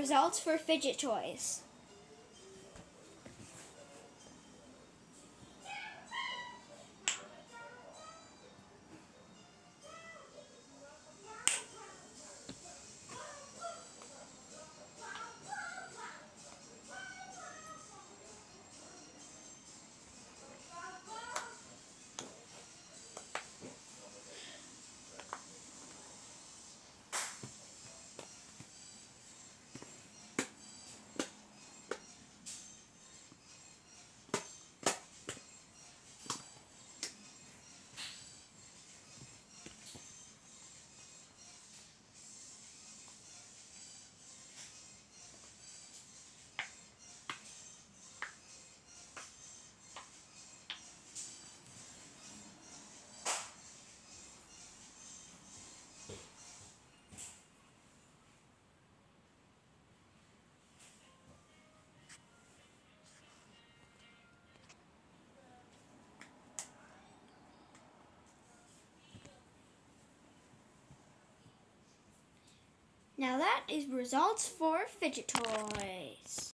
results for fidget toys. Now that is results for fidget toys.